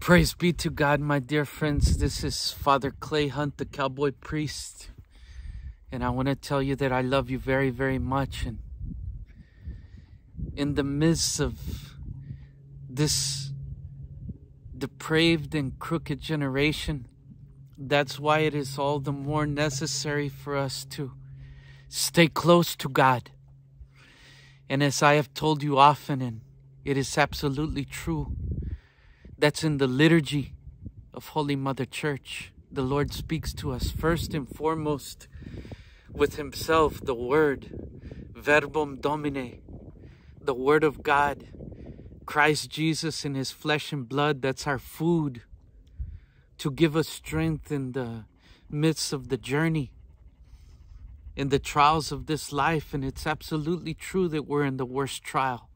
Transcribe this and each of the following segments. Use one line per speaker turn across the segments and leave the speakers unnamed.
Praise be to God, my dear friends. This is Father Clay Hunt, the cowboy priest. And I want to tell you that I love you very, very much. And in the midst of this depraved and crooked generation, that's why it is all the more necessary for us to stay close to God. And as I have told you often, and it is absolutely true, that's in the liturgy of Holy Mother Church. The Lord speaks to us first and foremost with Himself, the Word, Verbum Domine, the Word of God, Christ Jesus in His flesh and blood. That's our food to give us strength in the midst of the journey, in the trials of this life. And it's absolutely true that we're in the worst trial.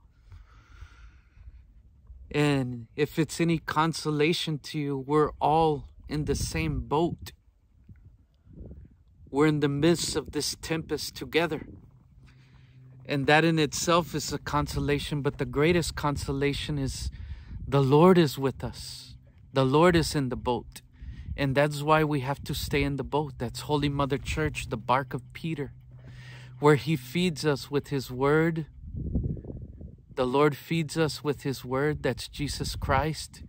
And if it's any consolation to you, we're all in the same boat. We're in the midst of this tempest together. And that in itself is a consolation, but the greatest consolation is the Lord is with us. The Lord is in the boat. And that's why we have to stay in the boat. That's Holy Mother Church, the bark of Peter, where He feeds us with His word the Lord feeds us with His Word, that's Jesus Christ,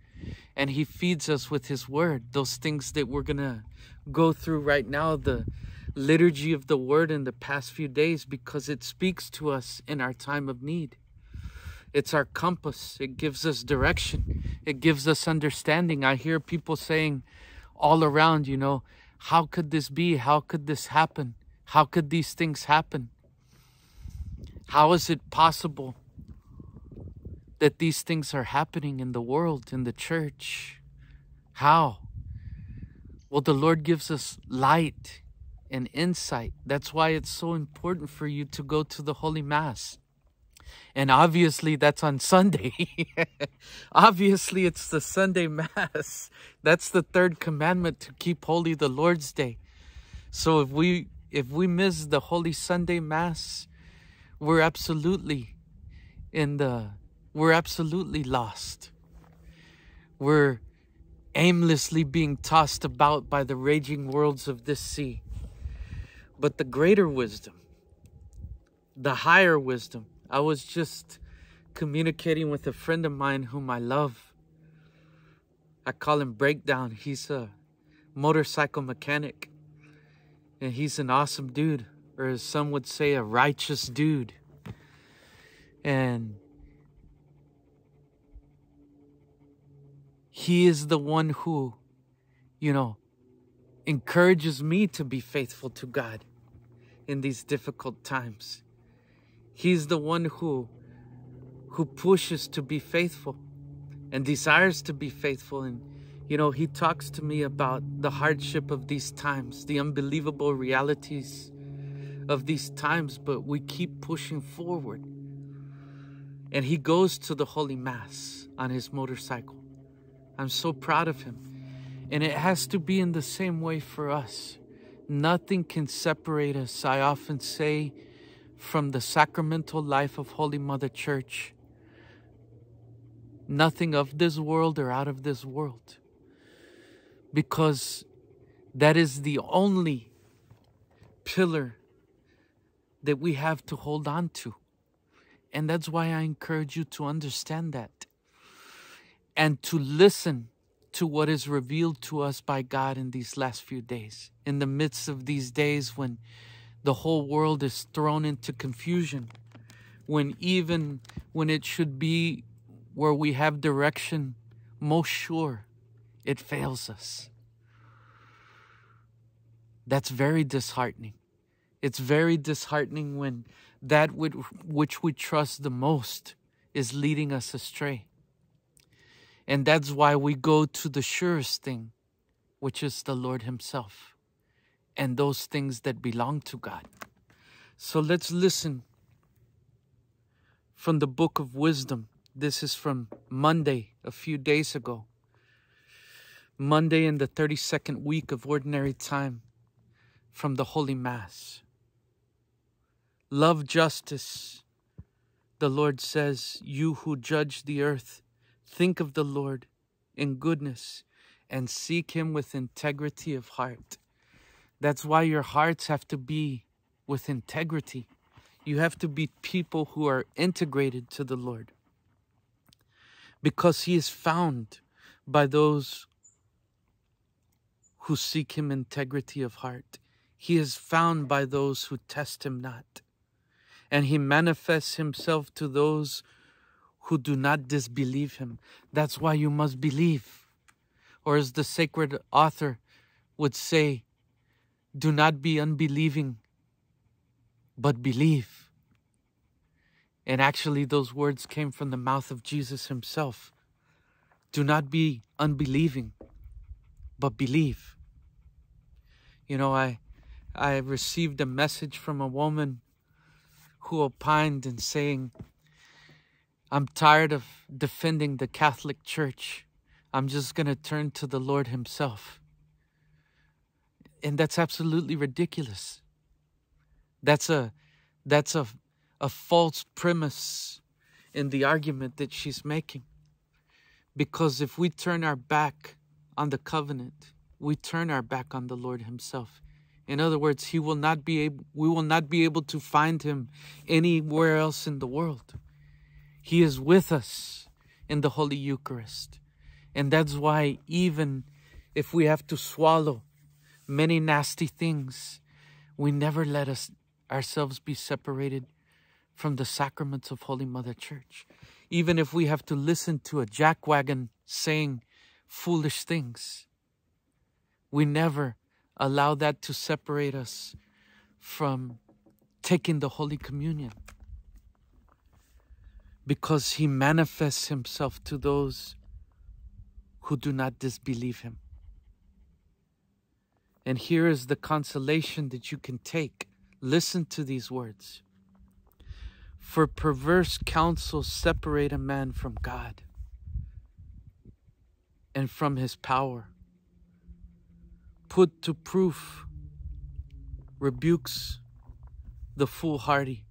and He feeds us with His Word. Those things that we're going to go through right now, the liturgy of the Word in the past few days, because it speaks to us in our time of need. It's our compass, it gives us direction, it gives us understanding. I hear people saying all around, you know, how could this be? How could this happen? How could these things happen? How is it possible? That these things are happening in the world, in the church. How? Well, the Lord gives us light and insight. That's why it's so important for you to go to the Holy Mass. And obviously, that's on Sunday. obviously, it's the Sunday Mass. That's the third commandment to keep holy the Lord's Day. So if we if we miss the Holy Sunday Mass, we're absolutely in the we're absolutely lost. We're aimlessly being tossed about by the raging worlds of this sea. But the greater wisdom, the higher wisdom, I was just communicating with a friend of mine whom I love. I call him Breakdown. He's a motorcycle mechanic. And he's an awesome dude, or as some would say, a righteous dude. And He is the one who, you know, encourages me to be faithful to God in these difficult times. He's the one who who pushes to be faithful and desires to be faithful. And you know he talks to me about the hardship of these times the unbelievable realities of these times but we keep pushing forward. And he goes to the holy mass on his motorcycle I'm so proud of him. And it has to be in the same way for us. Nothing can separate us, I often say, from the sacramental life of Holy Mother Church. Nothing of this world or out of this world. Because that is the only pillar that we have to hold on to. And that's why I encourage you to understand that and to listen to what is revealed to us by God in these last few days. In the midst of these days when the whole world is thrown into confusion, when even when it should be where we have direction most sure, it fails us. That's very disheartening. It's very disheartening when that which we trust the most is leading us astray. And that's why we go to the surest thing, which is the Lord Himself and those things that belong to God. So let's listen from the book of wisdom. This is from Monday, a few days ago. Monday in the 32nd week of ordinary time from the Holy Mass. Love justice. The Lord says, You who judge the earth, Think of the Lord, in goodness and seek Him with integrity of heart. That's why your hearts have to be with integrity. You have to be people who are integrated to the Lord. Because He is found by those who seek Him integrity of heart. He is found by those who test Him not. And He manifests Himself to those who do not disbelieve Him. That's why you must believe. Or as the sacred author would say, do not be unbelieving, but believe. And actually, those words came from the mouth of Jesus himself. Do not be unbelieving, but believe. You know, I, I received a message from a woman who opined in saying, I'm tired of defending the Catholic Church. I'm just going to turn to the Lord Himself. And that's absolutely ridiculous. That's a that's a a false premise in the argument that she's making. Because if we turn our back on the covenant, we turn our back on the Lord himself. In other words, he will not be able, we will not be able to find him anywhere else in the world. He is with us in the Holy Eucharist. And that's why even if we have to swallow many nasty things, we never let us ourselves be separated from the sacraments of Holy Mother Church. Even if we have to listen to a jackwagon saying foolish things, we never allow that to separate us from taking the Holy Communion. Because he manifests himself to those who do not disbelieve him. And here is the consolation that you can take. Listen to these words. For perverse counsels separate a man from God and from his power. Put to proof rebukes the foolhardy.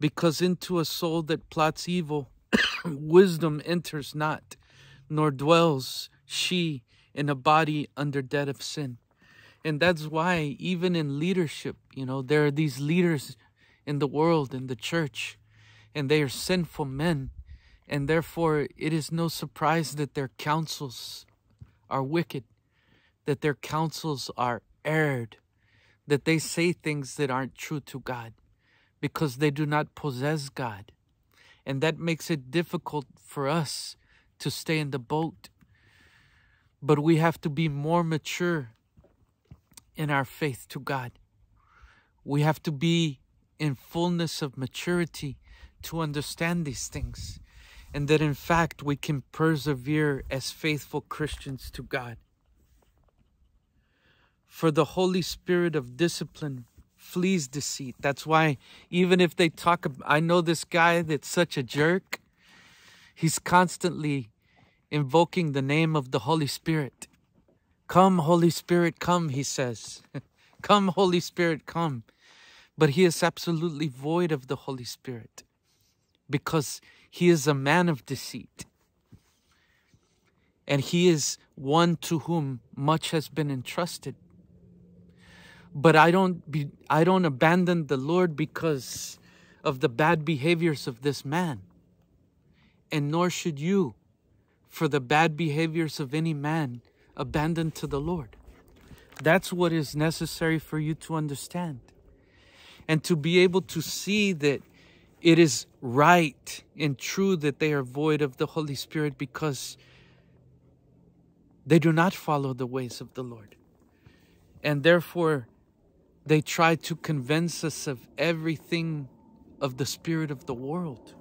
Because into a soul that plots evil, wisdom enters not, nor dwells she in a body under debt of sin. And that's why, even in leadership, you know, there are these leaders in the world, in the church, and they are sinful men. And therefore, it is no surprise that their counsels are wicked, that their counsels are erred, that they say things that aren't true to God because they do not possess God. And that makes it difficult for us to stay in the boat. But we have to be more mature in our faith to God. We have to be in fullness of maturity to understand these things, and that in fact we can persevere as faithful Christians to God. For the Holy Spirit of discipline flees deceit. That's why, even if they talk, I know this guy that's such a jerk, he's constantly invoking the name of the Holy Spirit. Come, Holy Spirit, come, he says. come, Holy Spirit, come. But he is absolutely void of the Holy Spirit because he is a man of deceit. And he is one to whom much has been entrusted. But I don't be, I don't abandon the Lord because of the bad behaviors of this man. And nor should you for the bad behaviors of any man abandon to the Lord. That's what is necessary for you to understand and to be able to see that it is right and true that they are void of the Holy Spirit because they do not follow the ways of the Lord. And therefore, they try to convince us of everything of the spirit of the world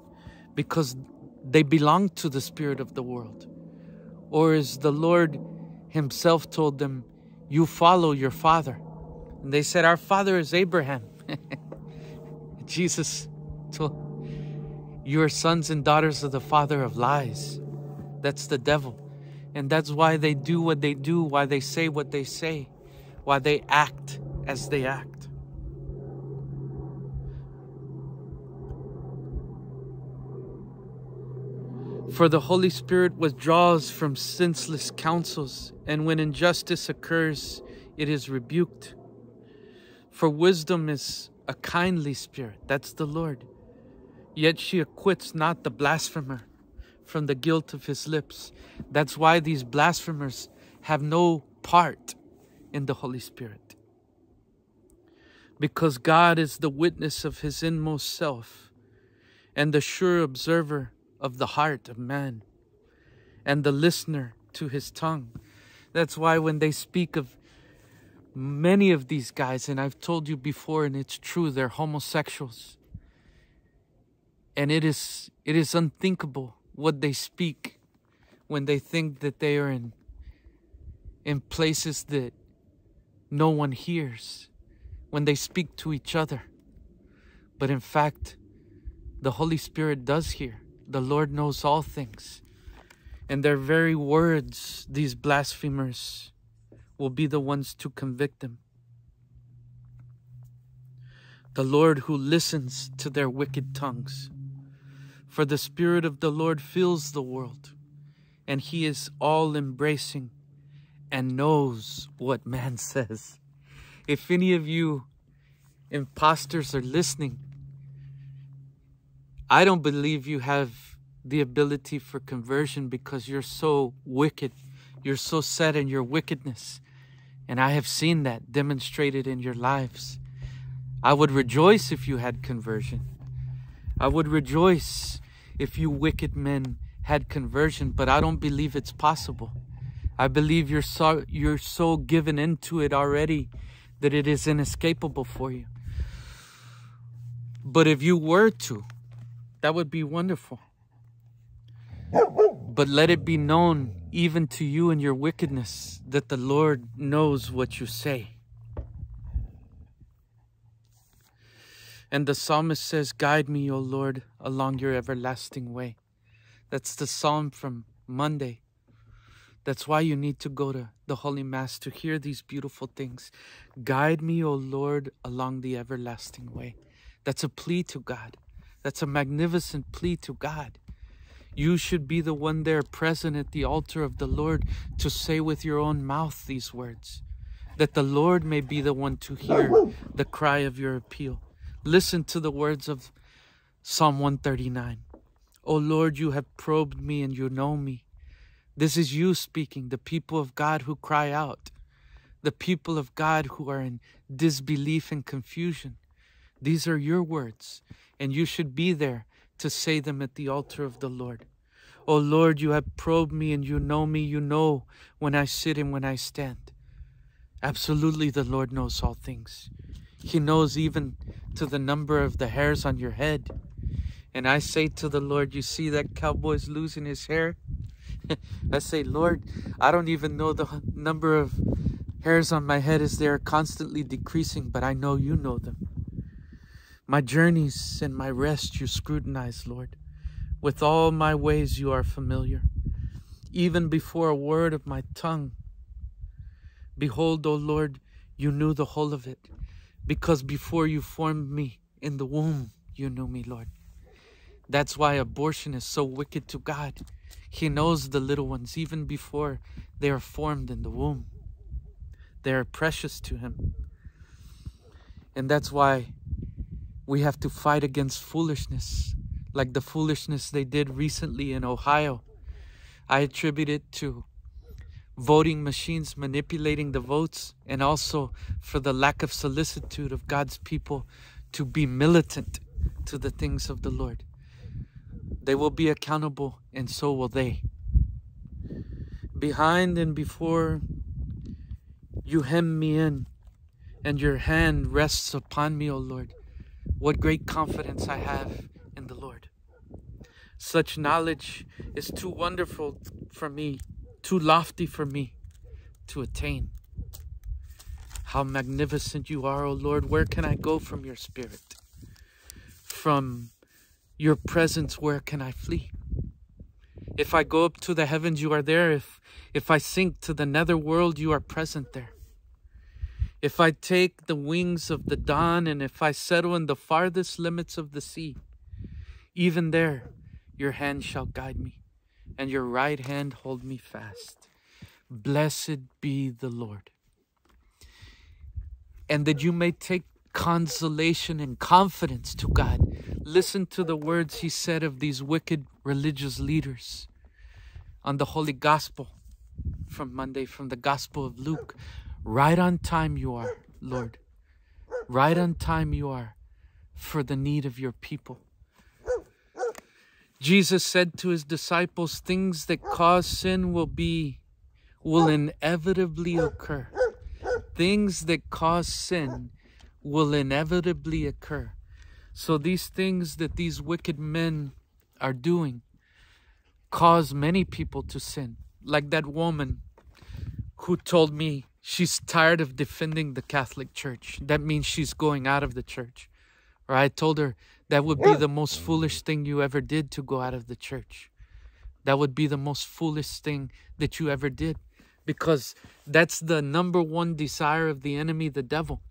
because they belong to the spirit of the world. Or as the Lord Himself told them, You follow your father. And they said, Our father is Abraham. Jesus told, You are sons and daughters of the father of lies. That's the devil. And that's why they do what they do, why they say what they say, why they act as they act. For the Holy Spirit withdraws from senseless counsels, and when injustice occurs, it is rebuked. For wisdom is a kindly spirit, that's the Lord. Yet she acquits not the blasphemer from the guilt of his lips. That's why these blasphemers have no part in the Holy Spirit. Because God is the witness of his inmost self and the sure observer of the heart of man and the listener to his tongue. That's why when they speak of many of these guys, and I've told you before, and it's true, they're homosexuals. And it is it is unthinkable what they speak when they think that they are in in places that no one hears, when they speak to each other. But in fact, the Holy Spirit does hear. The Lord knows all things. And their very words, these blasphemers, will be the ones to convict them. The Lord who listens to their wicked tongues. For the Spirit of the Lord fills the world, and He is all embracing and knows what man says. If any of you imposters are listening, I don't believe you have the ability for conversion because you're so wicked. You're so set in your wickedness. And I have seen that demonstrated in your lives. I would rejoice if you had conversion. I would rejoice if you wicked men had conversion, but I don't believe it's possible. I believe you're so, you're so given into it already that it is inescapable for you. But if you were to, that would be wonderful. But let it be known, even to you in your wickedness, that the Lord knows what you say. And the psalmist says, Guide me, O Lord, along your everlasting way. That's the psalm from Monday. That's why you need to go to the Holy Mass to hear these beautiful things. Guide me, O Lord, along the everlasting way. That's a plea to God. That's a magnificent plea to God. You should be the one there present at the altar of the Lord to say with your own mouth these words, that the Lord may be the one to hear the cry of your appeal. Listen to the words of Psalm 139. O Lord, you have probed me and you know me. This is you speaking, the people of God who cry out, the people of God who are in disbelief and confusion. These are your words and you should be there to say them at the altar of the Lord. O oh Lord, you have probed me and you know me. You know when I sit and when I stand. Absolutely, the Lord knows all things. He knows even to the number of the hairs on your head. And I say to the Lord, You see that cowboy's losing his hair? I say, Lord, I don't even know the number of hairs on my head as they are constantly decreasing, but I know you know them. My journeys and my rest you scrutinize, Lord. With all my ways you are familiar. Even before a word of my tongue. Behold, O Lord, you knew the whole of it. Because before you formed me in the womb, you knew me, Lord. That's why abortion is so wicked to God. He knows the little ones even before they are formed in the womb. They are precious to Him. And that's why we have to fight against foolishness, like the foolishness they did recently in Ohio. I attribute it to voting machines manipulating the votes and also for the lack of solicitude of God's people to be militant to the things of the Lord. They will be accountable, and so will they. Behind and before you hem me in, and your hand rests upon me, O Lord. What great confidence I have in the Lord. Such knowledge is too wonderful for me, too lofty for me to attain. How magnificent you are, O Lord. Where can I go from your spirit? From your presence, where can I flee? If I go up to the heavens, you are there. If, if I sink to the nether world, you are present there. If I take the wings of the dawn and if I settle in the farthest limits of the sea, even there your hand shall guide me and your right hand hold me fast. Blessed be the Lord. And that you may take consolation and confidence to God. Listen to the words he said of these wicked religious leaders on the Holy Gospel from Monday, from the Gospel of Luke. Right on time you are, Lord. Right on time you are for the need of your people. Jesus said to his disciples, things that cause sin will be, will inevitably occur. Things that cause sin will inevitably occur. So these things that these wicked men are doing cause many people to sin. Like that woman who told me she's tired of defending the Catholic Church. That means she's going out of the church. Or I told her that would be the most foolish thing you ever did to go out of the church. That would be the most foolish thing that you ever did. Because that's the number one desire of the enemy, the devil.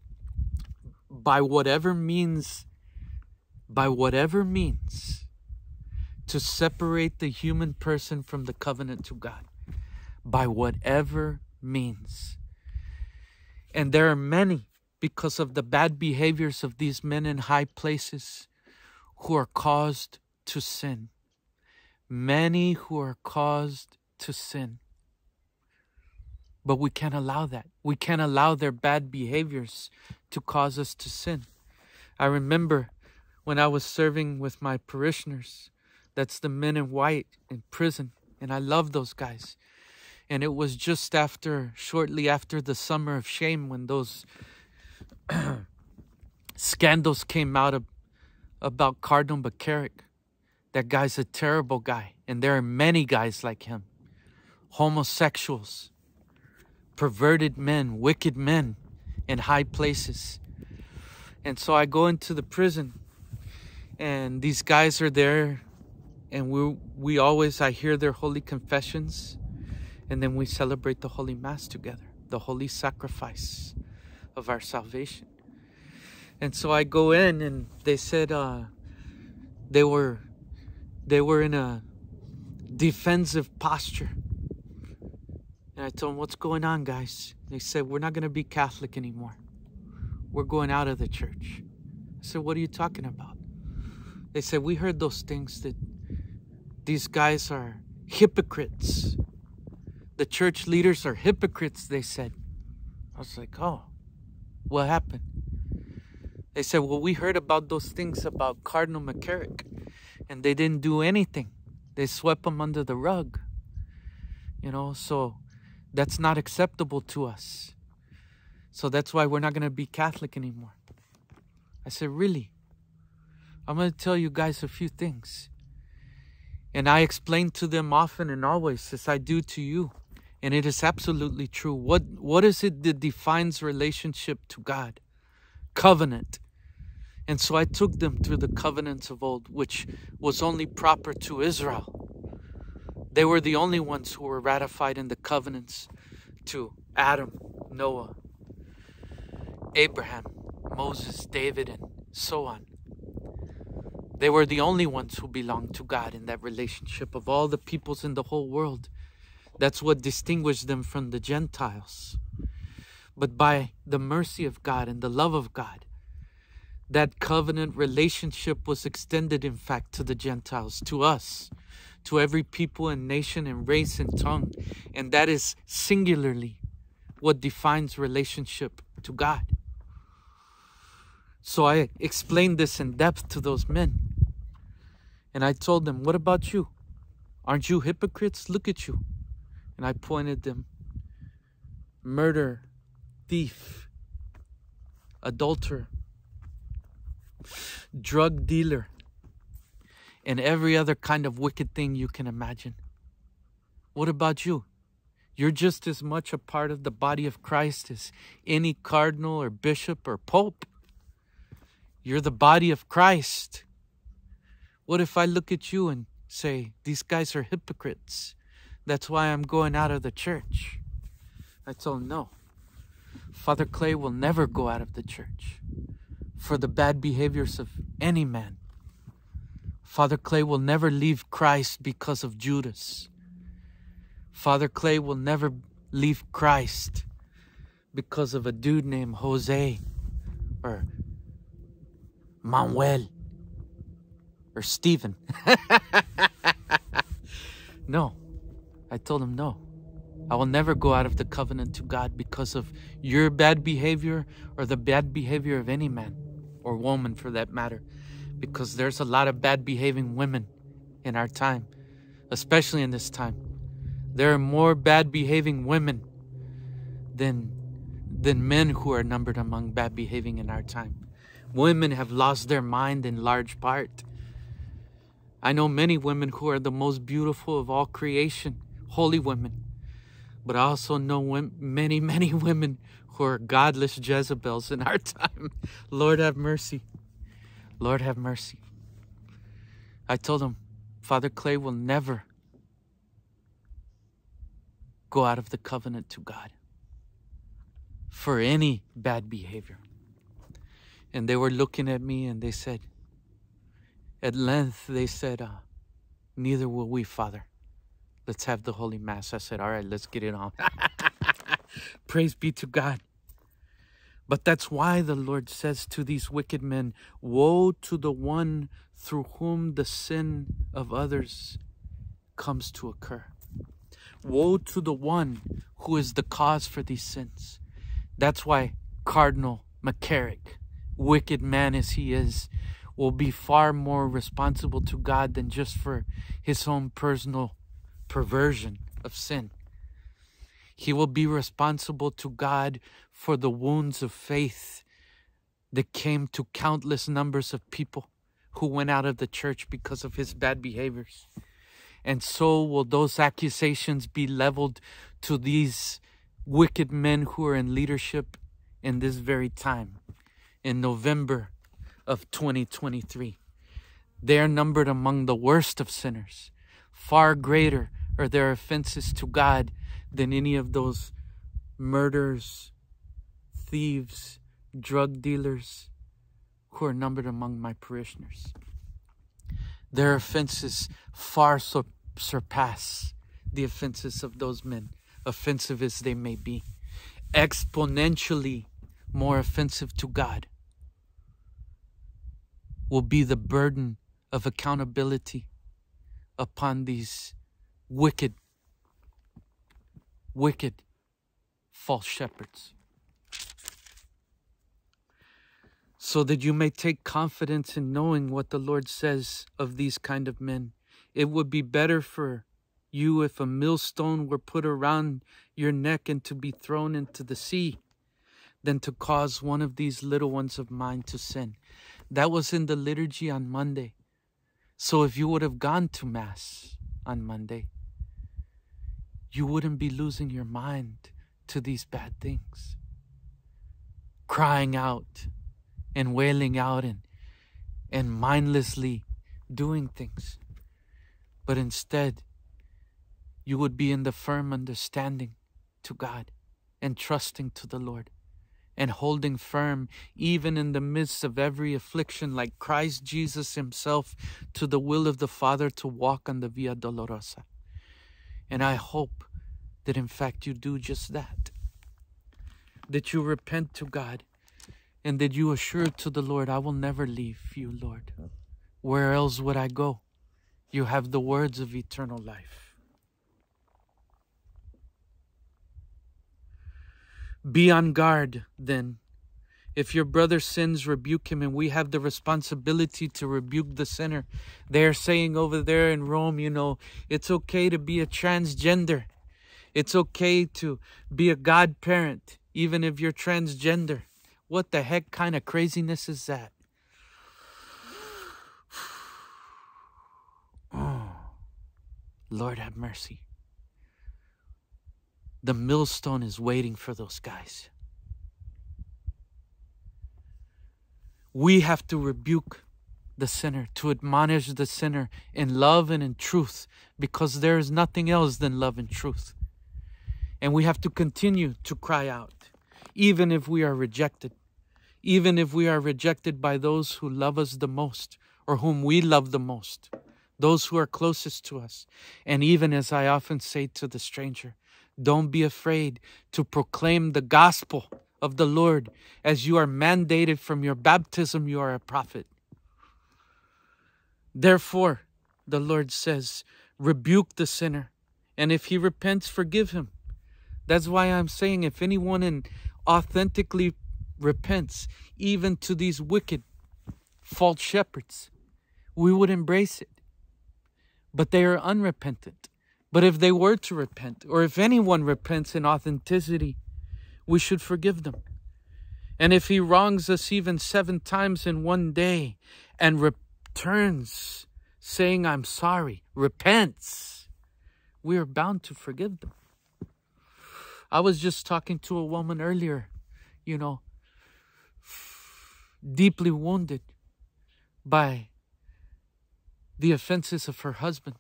By whatever means, by whatever means, to separate the human person from the covenant to God. By whatever means. And there are many because of the bad behaviors of these men in high places who are caused to sin. Many who are caused to sin. But we can't allow that. We can't allow their bad behaviors to cause us to sin. I remember when I was serving with my parishioners, that's the men in white in prison, and I love those guys. And it was just after, shortly after the summer of shame, when those scandals came out of, about Cardinal McCarrick. That guy's a terrible guy, and there are many guys like him homosexuals, perverted men, wicked men in high places. And so I go into the prison, and these guys are there, and we we always I hear their holy confessions, and then we celebrate the holy mass together, the holy sacrifice of our salvation. And so I go in and they said uh, they were they were in a defensive posture. And I told them, what's going on, guys? They said, we're not going to be Catholic anymore. We're going out of the church. I said, what are you talking about? They said, we heard those things that these guys are hypocrites. The church leaders are hypocrites, they said. I was like, oh, what happened? They said, Well, we heard about those things about Cardinal McCarrick, and they didn't do anything. They swept them under the rug. You know, so that's not acceptable to us. So that's why we're not going to be Catholic anymore. I said, Really? I'm going to tell you guys a few things. And I explain to them often and always, as I do to you. And it is absolutely true. What, what is it that defines relationship to God? Covenant. And so I took them through the covenants of old, which was only proper to Israel. They were the only ones who were ratified in the covenants to Adam, Noah, Abraham, Moses, David, and so on. They were the only ones who belonged to God in that relationship of all the peoples in the whole world. That's what distinguished them from the Gentiles. But by the mercy of God and the love of God, that covenant relationship was extended, in fact, to the Gentiles, to us, to every people and nation and race and tongue. And that is singularly what defines relationship to God. So I explained this in depth to those men. And I told them, What about you? Aren't you hypocrites? Look at you. And I pointed them murder, thief, adulterer, drug dealer, and every other kind of wicked thing you can imagine. What about you? You're just as much a part of the body of Christ as any cardinal or bishop or pope. You're the body of Christ. What if I look at you and say, These guys are hypocrites? That's why I'm going out of the church. I told him, no. Father Clay will never go out of the church for the bad behaviors of any man. Father Clay will never leave Christ because of Judas. Father Clay will never leave Christ because of a dude named Jose or Manuel or Stephen. no. I told him no. I will never go out of the covenant to God because of your bad behavior or the bad behavior of any man or woman for that matter. Because there's a lot of bad behaving women in our time, especially in this time. There are more bad behaving women than, than men who are numbered among bad behaving in our time. Women have lost their mind in large part. I know many women who are the most beautiful of all creation, holy women. But I also know many, many women who are godless Jezebels in our time. Lord have mercy. Lord have mercy. I told him, Father Clay will never go out of the covenant to God for any bad behavior. And they were looking at me and they said, at length, they said, uh, Neither will we, Father. Let's have the Holy Mass. I said, All right, let's get it on. Praise be to God. But that's why the Lord says to these wicked men, Woe to the one through whom the sin of others comes to occur. Woe to the one who is the cause for these sins. That's why Cardinal McCarrick, wicked man as he is, will be far more responsible to God than just for his own personal perversion of sin. He will be responsible to God for the wounds of faith that came to countless numbers of people who went out of the church because of his bad behaviors. And so will those accusations be leveled to these wicked men who are in leadership in this very time. In November of 2023. They are numbered among the worst of sinners. Far greater are their offenses to God than any of those murderers, thieves, drug dealers who are numbered among my parishioners. Their offenses far sur- surpass the offenses of those men, offensive as they may be, exponentially more offensive to God will be the burden of accountability upon these wicked, wicked false shepherds. So that you may take confidence in knowing what the Lord says of these kind of men. It would be better for you if a millstone were put around your neck and to be thrown into the sea than to cause one of these little ones of mine to sin. That was in the liturgy on Monday. So if you would have gone to Mass on Monday, you wouldn't be losing your mind to these bad things. Crying out and wailing out and, and mindlessly doing things. But instead, you would be in the firm understanding to God and trusting to the Lord and holding firm even in the midst of every affliction, like Christ Jesus Himself, to the will of the Father to walk on the Via Dolorosa. And I hope that in fact you do just that. That you repent to God and that you assure to the Lord, I will never leave you, Lord. Where else would I go? You have the words of eternal life. Be on guard then. If your brother sins, rebuke him, and we have the responsibility to rebuke the sinner. They're saying over there in Rome, you know, it's okay to be a transgender. It's okay to be a godparent, even if you're transgender. What the heck kind of craziness is that? Oh, Lord have mercy. The millstone is waiting for those guys. We have to rebuke the sinner, to admonish the sinner in love and in truth, because there is nothing else than love and truth. And we have to continue to cry out, even if we are rejected, even if we are rejected by those who love us the most or whom we love the most. those who are closest to us. And even as I often say to the stranger, don't be afraid to proclaim the gospel of the Lord as you are mandated from your baptism, you are a prophet. Therefore, the Lord says, rebuke the sinner, and if he repents, forgive him. That's why I'm saying if anyone in authentically repents, even to these wicked false shepherds, we would embrace it. But they are unrepentant. But if they were to repent, or if anyone repents in authenticity, we should forgive them. And if he wrongs us even seven times in one day and returns saying, I'm sorry, repents, we are bound to forgive them. I was just talking to a woman earlier, you know, deeply wounded by the offenses of her husband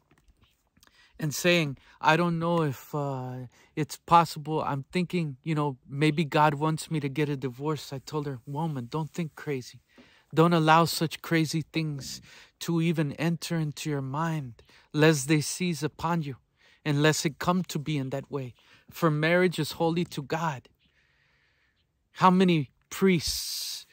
and saying, I don't know if uh, it's possible. I'm thinking, you know, maybe God wants me to get a divorce. I told her, woman, don't think crazy. Don't allow such crazy things to even enter into your mind, lest they seize upon you, unless it come to be in that way. For marriage is holy to God. How many priests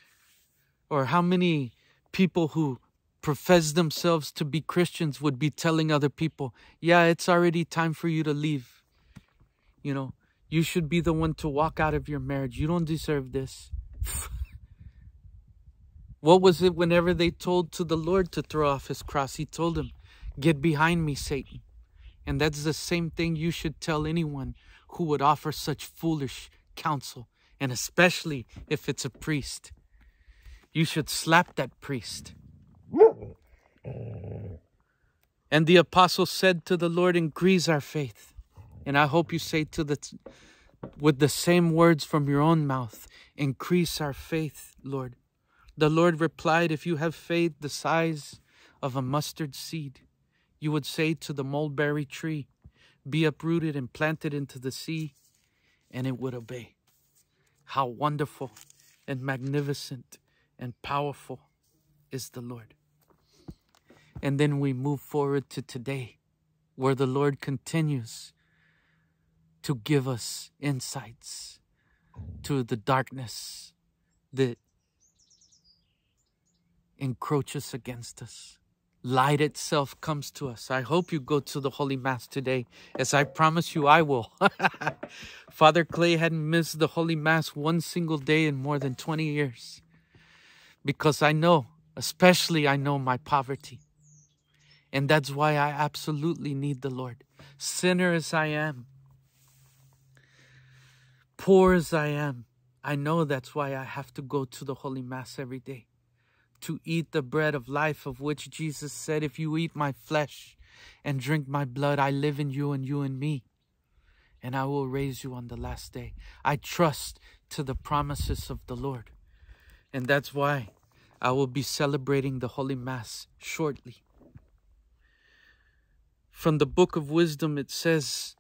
or how many people who profess themselves to be Christians would be telling other people, yeah, it's already time for you to leave. You know, you should be the one to walk out of your marriage. You don't deserve this. what was it whenever they told to the Lord to throw off his cross? He told him, Get behind me, Satan. And that's the same thing you should tell anyone who would offer such foolish counsel, and especially if it's a priest. You should slap that priest. And the apostle said to the Lord, Increase our faith. And I hope you say to the with the same words from your own mouth, Increase our faith, Lord. The Lord replied, If you have faith the size of a mustard seed, you would say to the mulberry tree, Be uprooted and planted into the sea, and it would obey. How wonderful and magnificent and powerful is the Lord. And then we move forward to today, where the Lord continues to give us insights to the darkness that encroaches against us. Light itself comes to us. I hope you go to the Holy Mass today, as I promise you I will. Father Clay hadn't missed the Holy Mass one single day in more than 20 years because I know, especially I know my poverty. And that's why I absolutely need the Lord. Sinner as I am, poor as I am, I know that's why I have to go to the Holy Mass every day. To eat the bread of life, of which Jesus said, If you eat my flesh and drink my blood, I live in you and you in me. And I will raise you on the last day. I trust to the promises of the Lord. And that's why I will be celebrating the Holy Mass shortly. From the book of wisdom, it says,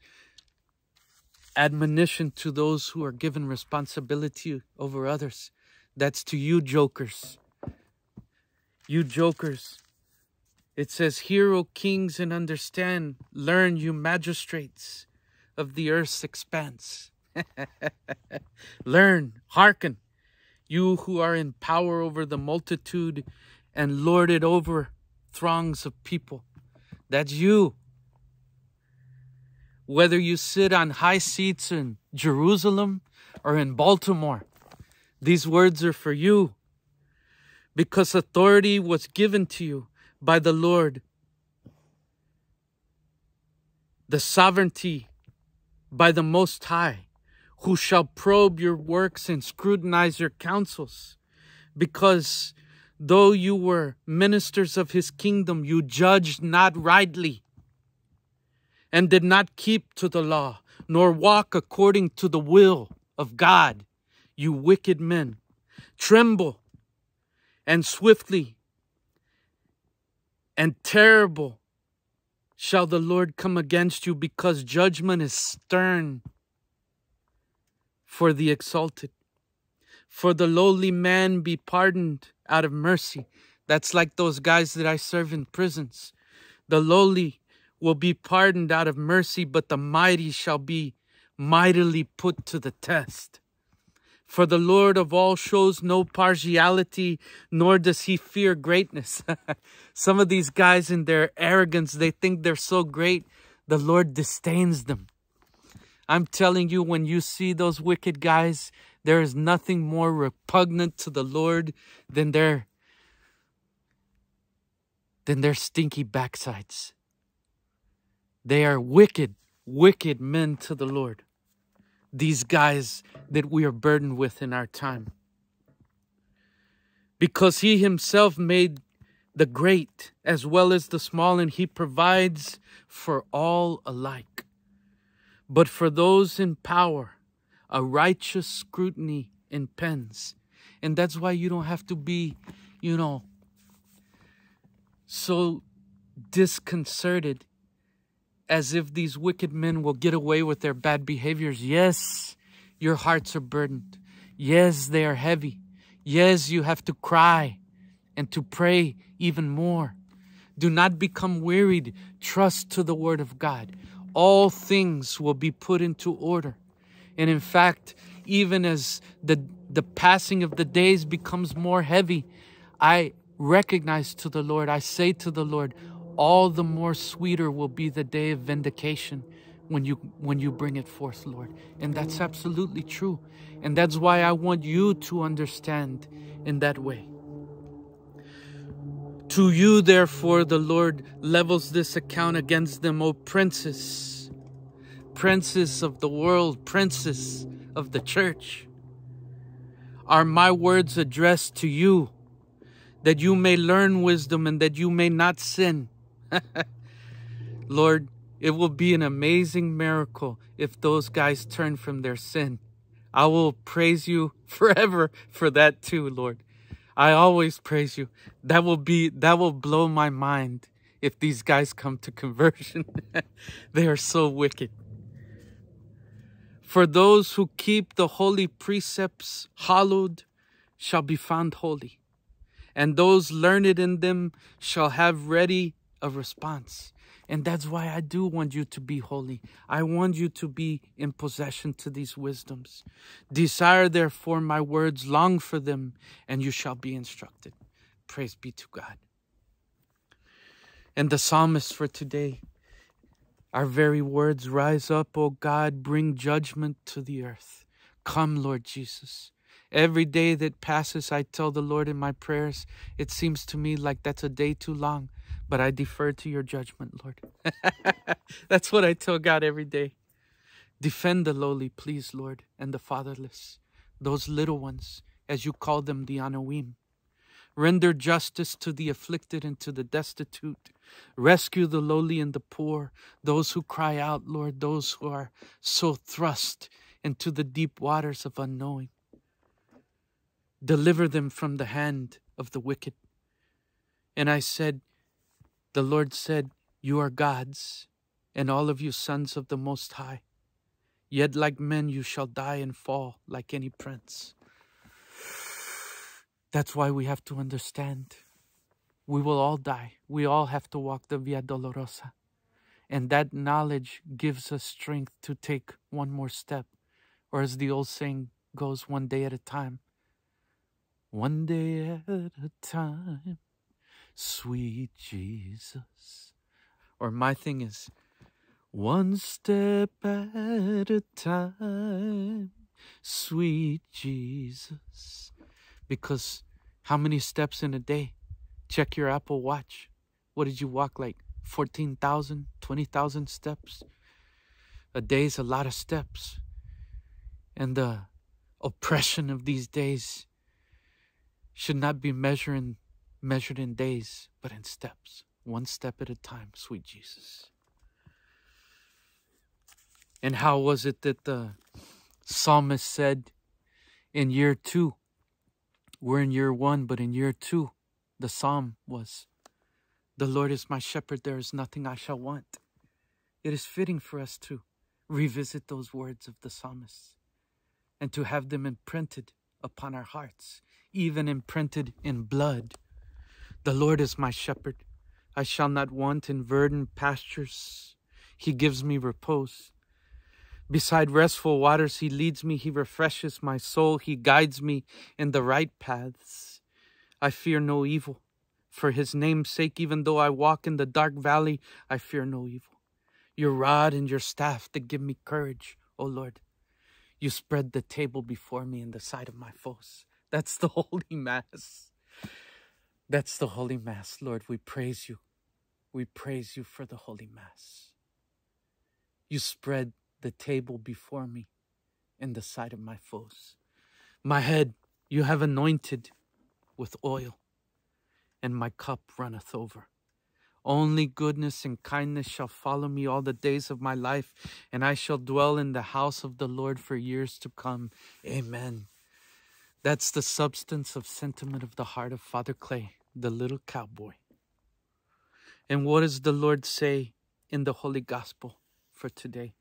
admonition to those who are given responsibility over others. That's to you, jokers. You jokers. It says, Hear, O kings, and understand. Learn, you magistrates of the earth's expanse. Learn, hearken, you who are in power over the multitude and lord it over throngs of people. That's you whether you sit on high seats in Jerusalem or in Baltimore, these words are for you because authority was given to you by the Lord. The sovereignty by the Most High, who shall probe your works and scrutinize your counsels, because though you were ministers of his kingdom, you judged not rightly and did not keep to the law, nor walk according to the will of God, you wicked men. Tremble and swiftly and terrible shall the Lord come against you because judgment is stern for the exalted. For the lowly man be pardoned out of mercy. That's like those guys that I serve in prisons The lowly will be pardoned out of mercy, but the mighty shall be mightily put to the test. For the Lord of all shows no partiality, nor does he fear greatness. Some of these guys, in their arrogance, they think they're so great, the Lord disdains them. I'm telling you, when you see those wicked guys, there is nothing more repugnant to the Lord than their than their stinky backsides. They are wicked, wicked men to the Lord these guys that we are burdened with in our time. Because he himself made the great as well as the small, and he provides for all alike. But for those in power, a righteous scrutiny impends. And that's why you don't have to be, you know, so disconcerted as if these wicked men will get away with their bad behaviors. Yes, your hearts are burdened. Yes, they are heavy. Yes, you have to cry and to pray even more. Do not become wearied. Trust to the word of God. All things will be put into order. And in fact, even as the, the passing of the days becomes more heavy, I recognize to the Lord, I say to the Lord, all the more sweeter will be the day of vindication when you when you bring it forth lord. And that's absolutely true. And that's why i want you to understand in that way. To you therefore the lord levels this account against them o princes princes of the world princes of the church. Are my words addressed to you that you may learn wisdom and that you may not sin Lord, it will be an amazing miracle if those guys turn from their sin. I will praise you forever for that too, Lord. I always praise you. That will be, that will blow my mind if these guys come to conversion. they are so wicked. For those who keep the holy precepts hallowed shall be found holy, and those learned in them shall have ready a response. And that's why I do want you to be holy. I want you to be in possession to these wisdoms. Desire therefore my words, long for them, and you shall be instructed. Praise be to God. And the psalmist for today, our very words rise up, O God, bring judgment to the earth. Come, Lord Jesus. Every day that passes, I tell the Lord in my prayers, it seems to me like that's a day too long but I defer to your judgment, Lord. That's what I tell God every day. Defend the lowly, please, Lord, and the fatherless, those little ones, as you call them, the Anawim. Render justice to the afflicted and to the destitute. Rescue the lowly and the poor, those who cry out, Lord, those who are so thrust into the deep waters of unknowing. Deliver them from the hand of the wicked. And I said, the Lord said, You are gods, and all of you sons of the Most High. Yet like men you shall die and fall like any prince. That's why we have to understand. We will all die. We all have to walk the Via Dolorosa. And that knowledge gives us strength to take one more step. Or as the old saying goes, one day at a time. One day at a time sweet Jesus. Or my thing is, one step at a time, sweet Jesus. Because how many steps in a day? Check your Apple Watch. What did you walk like? 14,000, 20,000 steps? A day is a lot of steps. And the oppression of these days should not be measuring measured in days, but in steps, one step at a time, sweet Jesus. And how was it that the psalmist said in year two? We're in year one, but in year two, the psalm was The Lord is my shepherd, there is nothing I shall want. It is fitting for us to revisit those words of the psalmist and to have them imprinted upon our hearts, even imprinted in blood the Lord is my shepherd. I shall not want in verdant pastures. He gives me repose. Beside restful waters, He leads me. He refreshes my soul. He guides me in the right paths. I fear no evil. For His name's sake, even though I walk in the dark valley, I fear no evil. Your rod and your staff, they give me courage, O Lord. You spread the table before me in the sight of my foes. That's the Holy Mass. That's the Holy Mass, Lord. We praise you. We praise you for the Holy Mass. You spread the table before me in the sight of my foes. My head you have anointed with oil, and my cup runneth over. Only goodness and kindness shall follow me all the days of my life, and I shall dwell in the house of the Lord for years to come. Amen. That's the substance of sentiment of the heart of Father Clay, the little cowboy. And what does the Lord say in the Holy Gospel for today?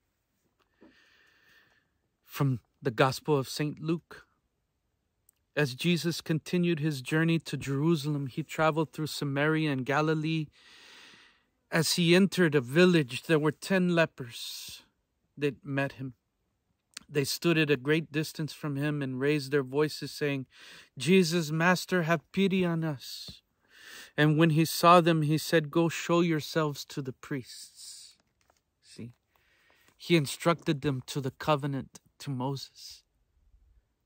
From the Gospel of St. Luke. As Jesus continued his journey to Jerusalem, he traveled through Samaria and Galilee. As he entered a village, there were ten lepers that met him. They stood at a great distance from him and raised their voices, saying, Jesus, Master, have pity on us. And when he saw them, he said, Go show yourselves to the priests. See, he instructed them to the covenant to Moses.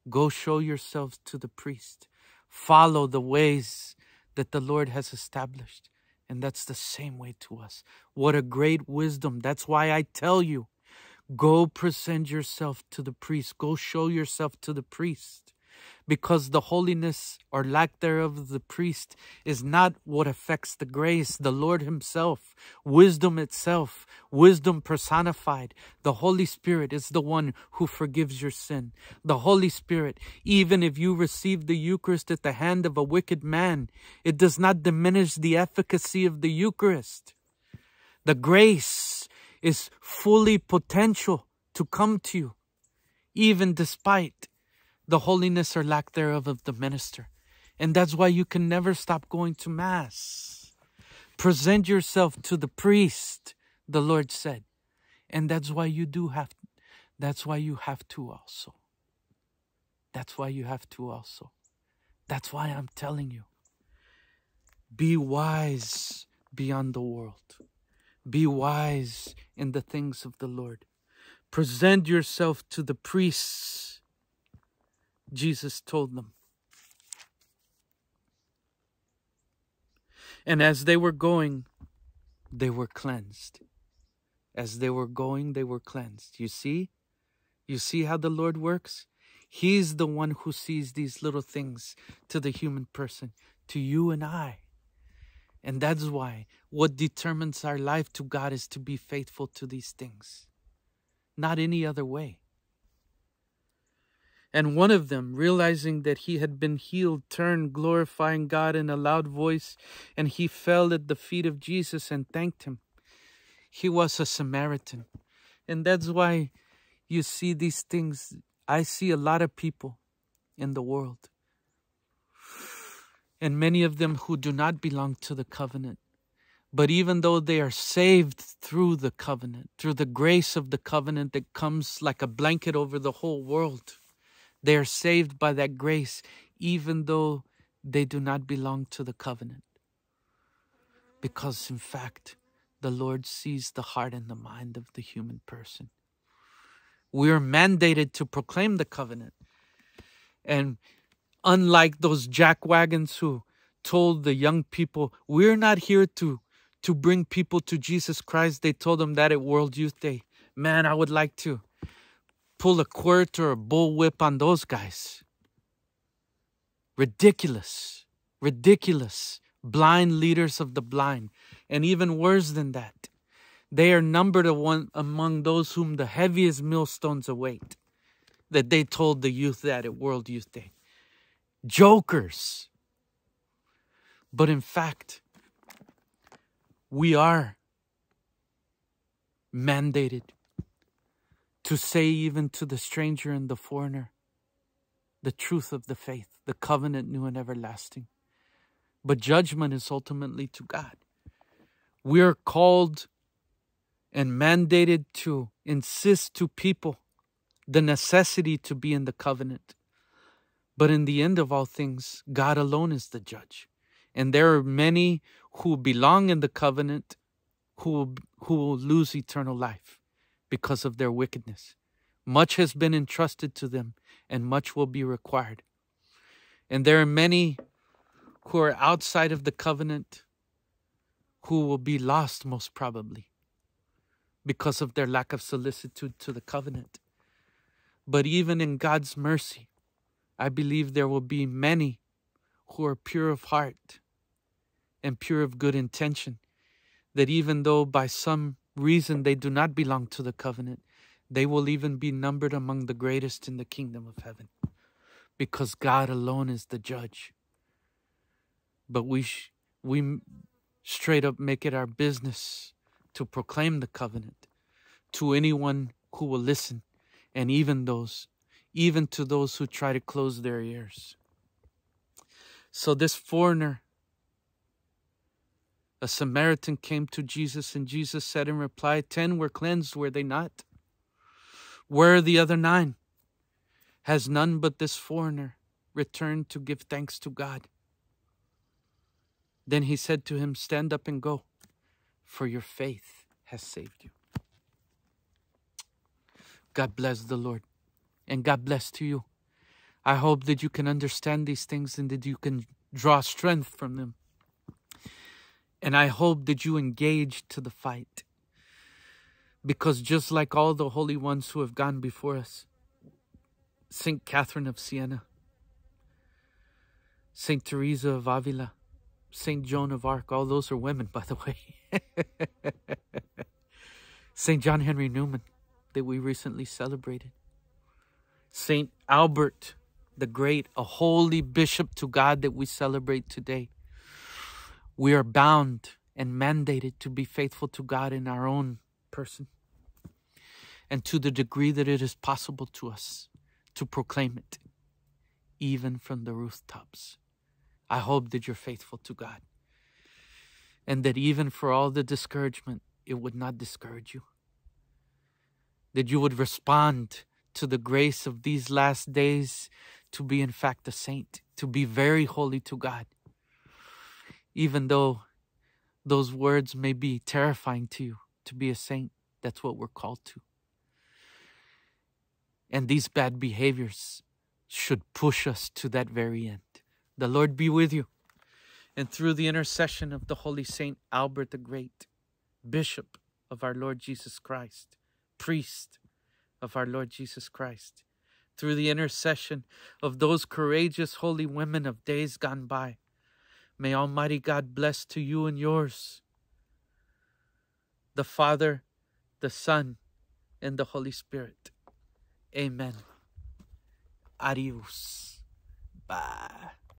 Go show yourselves to the priest. Follow the ways that the Lord has established. And that's the same way to us. What a great wisdom. That's why I tell you go present yourself to the priest, go show yourself to the priest because the holiness or lack thereof of the priest is not what affects the grace. The Lord Himself, wisdom itself, wisdom personified, the Holy Spirit is the one who forgives your sin. The Holy Spirit, even if you receive the Eucharist at the hand of a wicked man, it does not diminish the efficacy of the Eucharist. The grace is fully potential to come to you, even despite the holiness or lack thereof of the minister. And that's why you can never stop going to Mass. Present yourself to the priest, the Lord said. And that's why you do have, that's why you have to also. That's why you have to also. That's why I'm telling you. Be wise beyond the world. Be wise in the things of the Lord. Present yourself to the priests Jesus told them. And as they were going, they were cleansed. As they were going, they were cleansed. You see? You see how the Lord works? He's the one who sees these little things to the human person, to you and I. And that's why what determines our life to God is to be faithful to these things, not any other way. And one of them, realizing that he had been healed, turned, glorifying God in a loud voice, and he fell at the feet of Jesus and thanked him. He was a Samaritan. And that's why you see these things. I see a lot of people in the world, and many of them who do not belong to the covenant. But even though they are saved through the covenant, through the grace of the covenant that comes like a blanket over the whole world, they are saved by that grace, even though they do not belong to the covenant. Because, in fact, the Lord sees the heart and the mind of the human person. We are mandated to proclaim the covenant. And unlike those jack wagons who told the young people, We're not here to, to bring people to Jesus Christ, they told them that at World Youth Day. Man, I would like to pull a quirt or a bullwhip on those guys. Ridiculous, ridiculous, blind leaders of the blind. And even worse than that, they are numbered among those whom the heaviest millstones await. That they told the youth that at World Youth Day. Jokers. But in fact, we are mandated to say even to the stranger and the foreigner the truth of the faith, the covenant new and everlasting. But judgment is ultimately to God. We are called and mandated to insist to people the necessity to be in the covenant. But in the end of all things, God alone is the judge. And there are many who belong in the covenant who will, who will lose eternal life because of their wickedness. Much has been entrusted to them, and much will be required. And there are many who are outside of the covenant who will be lost, most probably, because of their lack of solicitude to the covenant. But even in God's mercy, I believe there will be many who are pure of heart and pure of good intention, that even though by some reason they do not belong to the covenant, they will even be numbered among the greatest in the kingdom of heaven, because God alone is the judge. But we, we straight up make it our business to proclaim the covenant to anyone who will listen, and even those, even to those who try to close their ears. So this foreigner a Samaritan came to Jesus, and Jesus said in reply, Ten were cleansed, were they not? Where are the other nine? Has none but this foreigner returned to give thanks to God? Then he said to him, Stand up and go, for your faith has saved you. God bless the Lord, and God bless to you. I hope that you can understand these things and that you can draw strength from them. And I hope that you engage to the fight. Because just like all the holy ones who have gone before us, St. Catherine of Siena, St. Teresa of Avila, St. Joan of Arc, all those are women, by the way. St. John Henry Newman, that we recently celebrated. St. Albert the Great, a holy bishop to God that we celebrate today we are bound and mandated to be faithful to God in our own person and to the degree that it is possible to us to proclaim it, even from the rooftops. I hope that you're faithful to God and that even for all the discouragement, it would not discourage you. That you would respond to the grace of these last days to be, in fact, a saint, to be very holy to God even though those words may be terrifying to you to be a saint. That's what we're called to. And these bad behaviors should push us to that very end. The Lord be with you. And through the intercession of the Holy Saint Albert the Great, Bishop of our Lord Jesus Christ, priest of our Lord Jesus Christ, through the intercession of those courageous holy women of days gone by, May Almighty God bless to you and yours the Father, the Son, and the Holy Spirit. Amen. Adios. Bye.